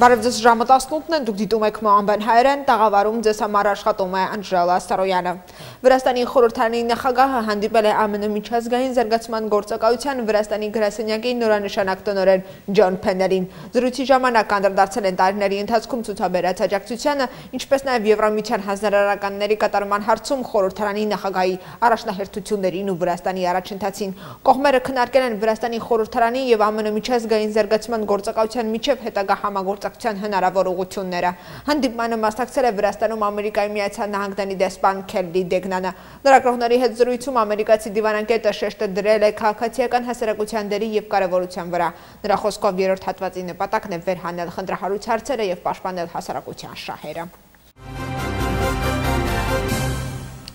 Բարև ձեզ ժամը 18-ն են, դուք դիտում եք Մոամբեն հայերեն, տաղավարում ձեզ համար աշխատում է Անջելա Սարոյանը։ Վրաստանի խորհրդարանի նախագահը հանդիպել է ԱՄՆ միջազգային զարգացման գործակալության Վրաստանի գրասենյակի նորանշանակ տնօրեն Ջոն Փեներին։ Զրույցի ժամանակ անդրադարձել են տարիների ընթացքում ցուցաբերած աջակցությանը, ինչպես նաև Եվրամիության հանձնարարականների կատարման հարցում խորհրդարանի նախագահի առաջնահերթություններին ու Վրաստանի առաջընթացին։ Կողմերը քննարկել են Վրաստանի խորհրդարանի եւ ԱՄՆ միջազգային զարգացման գործակալության միջև հետագա համագործակցություն համագործակցության հնարավոր ուղությունները։ Հանդիպմանը մասնակցել է Վրաստանում Ամերիկայի Միացյալ Նահանգների դեսպան Քելլի Դեգնանը։ Լրագրողների հետ զրույցում ամերիկացի դիվանագետը շեշտը դրել է քաղաքացիական հասարակության դերի եւ կարեւորության վրա։ Նրա խոսքով երրորդ հատվածի նպատակն է վերհանել խնդրահարույց հարցերը եւ պաշտպանել հասարակության շահերը։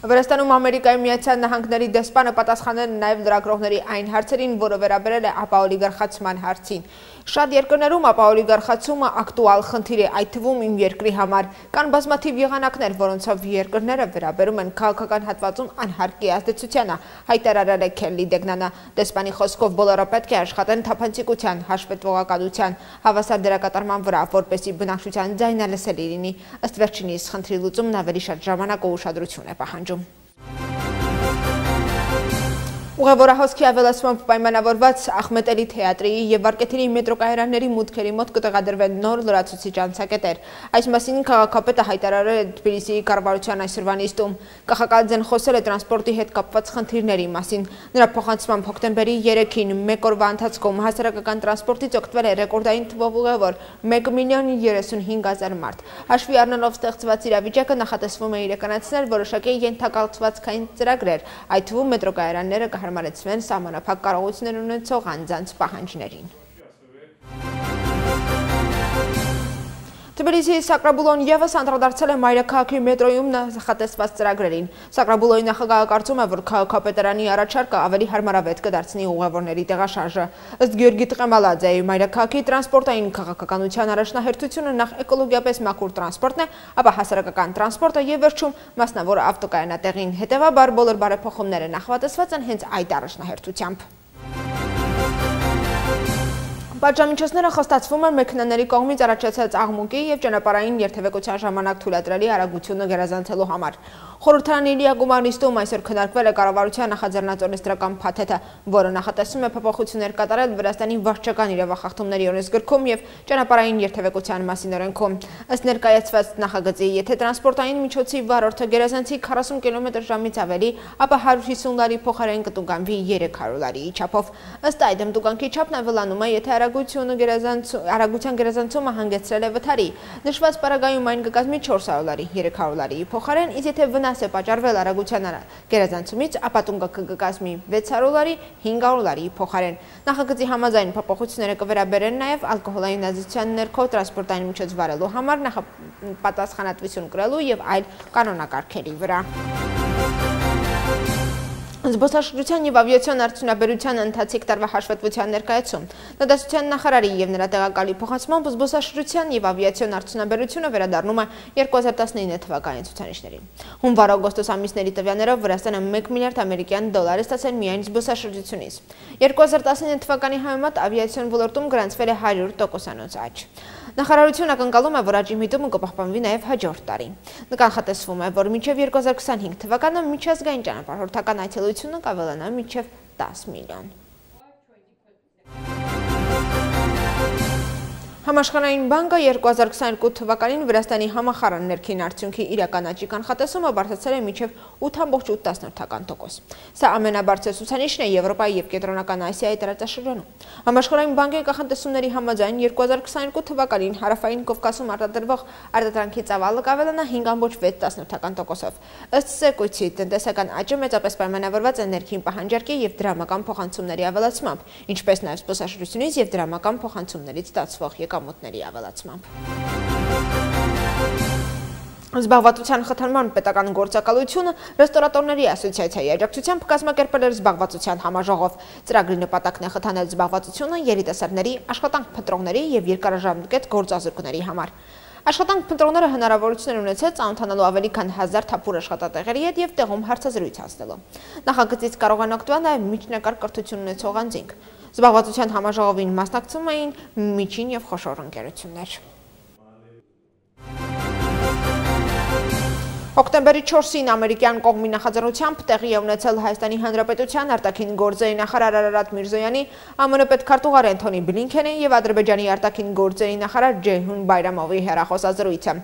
Վրաստանում Ամերիկայի Միացյալ Նահանգների դեսպանը պատասխանել նաև լրագրողների այն հարցերին, որը վերաբերել է ապաօլիգարխացման հարցին։ Շատ երկրներում ապաօլիգարխացումը ակտուալ խնդիր է, այդ թվում իմ երկրի համար։ Կան բազմաթիվ եղանակներ, որոնցով երկրները վերաբերում են քաղաքական հատվածում անհարկի ազդեցությանը, հայտարարել է Քելլի Դեգնանը։ Դեսպանի խոսքով բոլորը պետք է աշխատեն թափանցիկության, հաշվետվողականության, հավասար դերակատարման վրա, որպեսզի բնակչության ձայնը լսելի լինի։ Ըստ վերջինիս խնդրի լուծումն ավելի շատ ժամանակ ու ուշադրություն է պահանջում։ beijo. Ուղևորահոսքի ավելացմամբ պայմանավորված Ախմետելի թեատրի եւ Վարկեթիրի մետրոկայարանների մուտքերի մոտ կտեղադրվեն նոր լրացուցիչ անցակետեր։ Այս մասին քաղաքապետը հայտարարել է Թբիլիսիի կառավարության այսօրվա նիստում։ Կախակալձեն խոսել է տրանսպորտի հետ կապված խնդիրների մասին։ Նրա փոխանցմամբ հոկտեմբերի 3-ին մեկ օրվա ընթացքում հասարակական տրանսպորտից օգտվել է ռեկորդային թվով ուղևոր 1 միլիոն 35 հազար մարդ։ Հաշվի առնելով ստեղծված իրավիճակը նախատեսվում է իրականացնել որոշակի ենթակալվածքային ծրագրեր, այդ թվում մետրոկայարանները կհարմարեցվեն սահմանափակ կարողություններ ունեցող անձանց պահանջներին։ Թբիլիսի Սակրաբուլոն եւս անդրադարձել է մայրաքաղաքի մետրոյում նախատեսված ծրագրերին։ Սակրաբուլոյի նախագահը կարծում է, որ քաղաքապետարանի առաջարկը ավելի հարմարավետ կդարձնի ուղևորների տեղաշարժը։ Ըստ Գյորգի Տղամալաձեի մայրաքաղաքի տրանսպորտային քաղաքականության առաջնահերթությունը նախ էկոլոգիապես մաքուր տրանսպորտն է, ապա հասարակական տրանսպորտը եւ վերջում մասնավոր ավտոկայանատեղին։ Հետևաբար բոլոր բարեփոխումները նախատեսված են հենց այդ առաջնահերթությամբ։ Պատժամիջոցները խստացվում են մեքենաների կողմից առաջացած աղմուկի եւ ճանապարհային երթևեկության ժամանակ թույլատրելի արագությունը գերազանցելու համար։ Խորհրդարանի Իլիա Գումանիստում այսօր քննարկվել է կառավարության նախաձեռնած օրենսդրական փաթեթը, որը նախատեսում է փոփոխություններ կատարել Վրաստանի վարչական իրավախախտումների օրենսգրքում եւ ճանապարհային երթևեկության մասին օրենքում։ Ըստ ներկայացված նախագծի, եթե տրանսպորտային միջոցի վարորդը գերազանցի 40 կմ/ժ-ից ավելի, ապա 150 լարի փոխարեն կտուգանվի 300 լարի չափով։ Ըստ այդմ տուգանքի չափն ավելանում է, եթե արագությունը գերազանցում արագության գերազանցումը հանգեցրել է վթարի։ Նշված պարագայում այն կկազմի 400 լարի, 300 լարի փոխարեն, իսկ եթե վնաս է պատճառվել արագության գերազանցումից, ապա տունգը կկազմի 600 լարի, 500 լարի փոխարեն։ Նախագծի համաձայն փոփոխությունները կվերաբերեն նաև ալկոհոլային ազդեցության ներքո տրանսպորտային միջոց վարելու համար նախապատասխանատվություն կրելու եւ այլ կանոնակարգերի վրա։ Զբոսաշրջության եւ ավիացիոն արդյունաբերության ընթացիկ տարվա հաշվետվության ներկայացում։ Տնտեսության նախարարի եւ նրա տեղակալի փոխանցմամբ զբոսաշրջության եւ ավիացիոն արդյունաբերությունը վերադառնում է 2019 թվականի ցուցանիշներին։ Հունվար-օգոստոս ամիսների տվյալներով Վրաստանը 1 միլիարդ ամերիկյան դոլար է ստացել միայն զբոսաշրջությունից։ 2019 թվականի համեմատ ավիացիոն ոլորտում գրանցվել է 100%-անոց աճ։ Նախարարությունը ակնկալում է, որ աճի միտումը կպահպանվի նաև հաջորդ տարի։ Նկանխատեսվում է, որ մինչև 2025 թվականը միջազգային ճանապարհորդական այցելությունը կավելանա մինչև 10 միլիոն։ Համաշխարհային բանկը 2022 թվականին Վրաստանի համախառն ներքին արդյունքի իրական աճի կանխատեսումը բարձրացել է մինչև 8.8%։ Սա ամենաբարձր ցուցանիշն է Եվրոպայի եւ Կենտրոնական Ասիայի տարածաշրջանում։ Համաշխարհային բանկի կանխատեսումների համաձայն 2022 թվականին Հարավային Կովկասում արտադրվող արտադրանքի ծավալը կավելանա 5.6%-ով։ Ըստ Սեկույցի տնտեսական աճը մեծապես պայմանավորված է ներքին պահանջարկի եւ դրամական փոխանցումների ավելացմամբ, ինչպես նաեւ զբոսաշրջությունից եւ դրամական փոխանցումներից ստացվող եկամուտներից եկամուտների ավելացմամբ։ Զբաղվածության խթանման պետական գործակալությունը ռեստորատորների ասոցիացիայի աջակցությամբ կազմակերպել էր զբաղվածության համաժողով։ Ծրագրի նպատակն է խթանել զբաղվածությունը երիտասարդների, աշխատանք փնտրողների եւ երկարաժամկետ գործազուրկների համար։ Աշխատանք փնտրողները հնարավորություն են ունեցել ծանոթանալու ավելի քան 1000 թափուր աշխատատեղերի հետ եւ տեղում հարցազրույց հասնելու։ Նախագծից կարող են օգտվել նաեւ միջնակարգ կրթություն ունեցող անձինք։ Զբաղվածության համաժողովին մասնակցում էին միջին եւ խոշոր ընկերություններ։ Հոկտեմբերի 4-ին ամերիկյան կողմի նախաձեռնությամբ տեղի է ունեցել Հայաստանի Հանրապետության արտաքին գործերի նախարար Արարատ Միրզոյանի, ԱՄՆ պետքարտուղար Անթոնի Բլինքենի եւ Ադրբեջանի արտաքին գործերի նախարար Ջեյհուն Բայրամովի հերախոսազրույցը։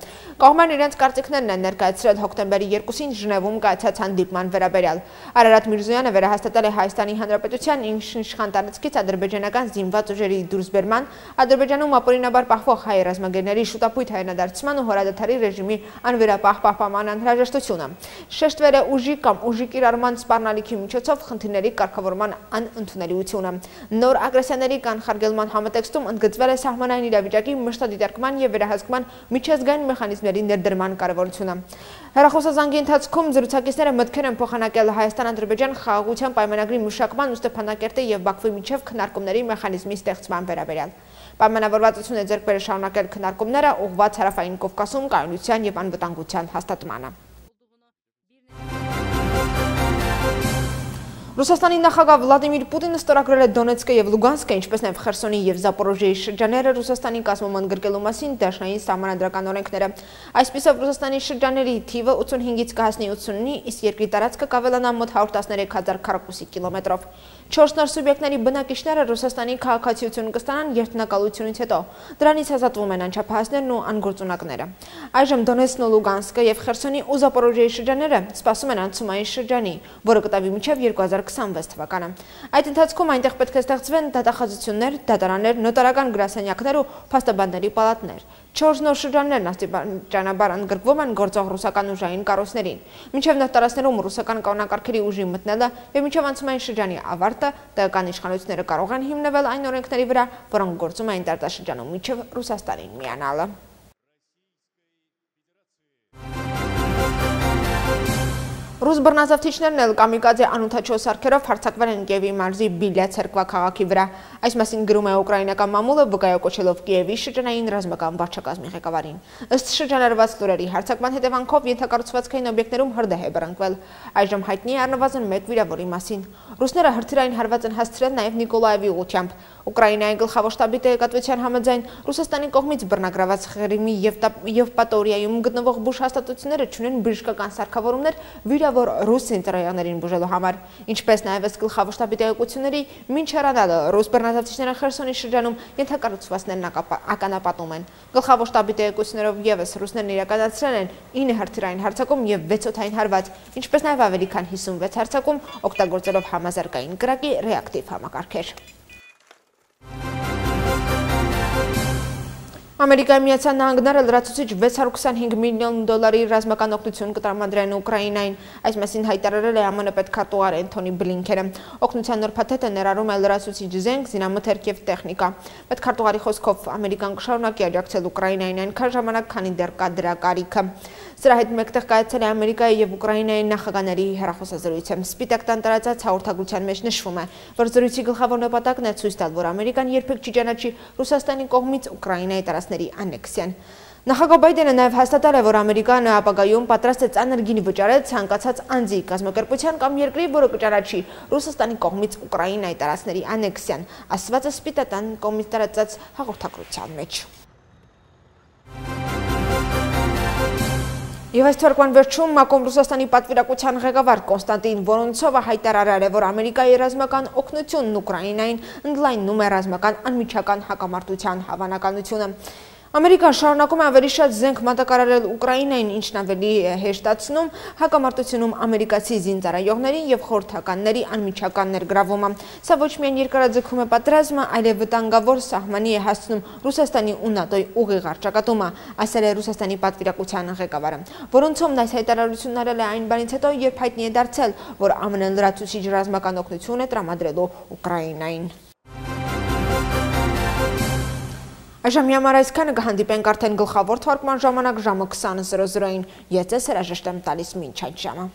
Կողմերն իրենց կարծիքներն են ներկայացրել հոկտեմբերի 2-ին Ժնևում կայացած հանդիպման վերաբերյալ։ Արարատ Միրզոյանը վերահաստատել է Հայաստանի Հանրապետության ինքնիշխան տարածքից ադրբեջանական զինված ուժերի դուրսբերման, Ադրբեջանում ապօրինաբար պահվող հայ ռազմագերների շուտապույտ հայրենադարձման ու հորադադարի ռեժիմի անվերապահ պահպանման անհրաժեշտությունը։ Շեշտվել է ուժի կամ ուժի կիրառման սպառնալիքի միջոցով խնդիրների կարգավորման անընդունելիությունը։ Նոր ագրեսիաների կանխարգելման համատեքստում ընդգծվել է սահմանային իրավիճակի մշտադիտարկման եւ վերահսկման միջազգային մեխանիզմների ներդրման կարևորությունը։ Հերախոսազանգի ընթացքում զրուցակիցները մտքեր են փոխանակել Հայաստան-Ադրբեջան խաղաղության պայմանագրի մշակման ու Ստեփանակերտի եւ Բաքվի միջև քննարկումների մեխանիզմի ստեղծման վերաբերյալ։ Պայմանավորվածություն է ձեռք բերել շարունակել քննարկումները ուղղված հարավային Կովկասում կայունության եւ անվտանգության հաստատմանը։ Ռուսաստանի նախագահ Վլադիմիր Պուտինը ստորագրել է Դոնեցկը եւ Լուգանսկը, ինչպես նաեւ Խերսոնի եւ Զապորոժիեի շրջանները Ռուսաստանի կազմում ընդգրկելու մասին դաշնային սահմանադրական օրենքները։ Այսպիսով Ռուսաստանի շրջանների թիվը 85-ից կհասնի 80-ի, իսկ երկրի տարածքը կավելանա մոտ 113000 քառակուսի կիլոմետրով։ 4 նոր սուբյեկտների բնակիչները Ռուսաստանի քաղաքացիություն կստանան երթնակալությունից հետո։ Դրանից ազատվում են անչափահասներն ու անգործունակները։ Այժմ Դոնեցկն ու Լուգանսկը եւ Խերսոնի ու Զապորոժիեի շրջանները սպասում են անցումային շրջանի, որը կտավի մինչև 2026 թվականը։ Այդ ընթացքում այնտեղ պետք է ստեղծվեն դատախազություններ, դատարաններ, նոտարական գրասենյակներ ու փաստաբանների պալատներ։ 4 նոր շրջաններն աստիճանաբար ընդգրկվում են գործող ռուսական ուժային կառույցներին։ Մինչև նավտարածներում ռուսական կանոնակարգերի ուժի մտնելը եւ մինչև անցումային շրջանի ավարտը տեղական իշխանությունները կարող են հիմնվել այն օրենքների վրա, որոնք գործում են տարածաշրջանում մինչև Ռուսաստանին միանալը։ Ռուս բռնազավթիչներն էլ կամիկաձե անութաչո սարքերով հարձակվել են Կիևի մարզի Բիլյա ցերկվա քաղաքի վրա։ Այս մասին գրում է ուկրաինական մամուլը վկայակոչելով Կիևի շրջանային ռազմական վարչակազմի ղեկավարին։ Ըստ շրջանառված լուրերի հարձակման հետևանքով ենթակառուցվածքային օբյեկտներում հրդեհ է բռնկվել։ Այժմ հայտնի է առնվազն 1 վիրավորի մասին։ Ռուսները հրթիռային հարված են հասցրել նաև Նիկոլաևի ուղությամբ։ Ուկրաինայի գլխավոր շտաբի տեղեկատվության համաձայն Ռուսաստանի կողմից բռնագրաված Ղրիմի եւ Եվպատորիայում գտնվող բուժ հաստատությունները ունեն բժշկական սարքավորումներ վիրավորի որ ռուս ինտերիաներին բուժելու համար, ինչպես նաև ըստ գլխավոր շտաբի տեղեկությունների, մինչ հեռանալը ռուս բռնազավթիչները Խերսոնի շրջանում ենթակառուցվածքներն ականապատում են։ Գլխավոր շտաբի տեղեկություններով եւս ռուսներն իրականացրել են 9 հրթիռային հարձակում եւ 6 օդային հարված, ինչպես նաև ավելի քան 56 հարձակում օգտագործելով համազարգային կրակի ռեակտիվ համակարգեր։ Ամերիկայի Միացյալ Նահանգները լրացուցիչ 625 միլիոն դոլարի ռազմական օգնություն կտրամադրեն Ուկրաինային։ Այս մասին հայտարարել է ԱՄՆ պետքարտուղար Անթոնի Բլինքենը։ Օգնության նոր փաթեթը ներառում է լրացուցիչ զենք, զինամթերք եւ տեխնիկա։ Պետքարտուղարի խոսքով Ամերիկան կշարունակի աջակցել Ուկրաինային այնքան ժամանակ, քանի դեռ կա դրա կարիքը։ Սրա հետ մեկտեղ կայացել է Ամերիկայի եւ Ուկրաինայի նախագաների հերախոսազրույցը։ Սպիտակ տան տարածած հաղորդագրության մեջ նշվում է, որ զրույցի գլխավոր նպատակն է ցույց տալ, որ Ամերիկան երբեք չի ճանաչի Ռուսաստանի կողմից Ուկրաինայի տարածքների անեքսիան։ Նախագահ Բայդենը նաև հաստատել է, որ Ամերիկան ապագայում պատրաստ է ծանր գին վճարել ցանկացած անձի կազմակերպության կամ երկրի, որը կճանաչի Ռուսաստանի կողմից Ուկրաինայի տարածքների անեքսիան, ասված է Սպիտական կողմից տարածած հաղորդագրության մեջ։ Եվ այս թվարկման վերջում Մակոմ Ռուսաստանի պատվիրակության ղեկավար Կոնստանտին Վորոնցովը հայտարարել է, որ Ամերիկայի ռազմական օգնությունն Ուկրաինային ընդլայնում է ռազմական անմիջական հակամարտության հավանականությունը։ Ամերիկան շարունակում է ավելի շատ զենք մատակարարել Ուկրաինային, ինչն ավելի հեշտացնում հակամարտությունում ամերիկացի զինծառայողների եւ խորհրդականների անմիջական ներգրավումը։ Սա ոչ միայն երկարաձգում է պատերազմը, այլև վտանգավոր սահմանի է հասցնում Ռուսաստանի ու ՆԱՏՕ-ի ուղիղ առճակատումը, ասել է Ռուսաստանի պատվիրակության ղեկավարը։ Որոնցում այս հայտարարությունն արել է այն բանից հետո, երբ հայտնի է դարձել, որ ԱՄՆ-ն լրացուցիչ ռազմական օգնություն է տրամադրելու Ուկրաինային։ Այժմ միամար այսքանը կհանդիպենք արդեն գլխավոր թվարկման ժամանակ ժամը 20.00-ին, եթե սրաժշտ եմ տալիս մինչ այդ ժամը։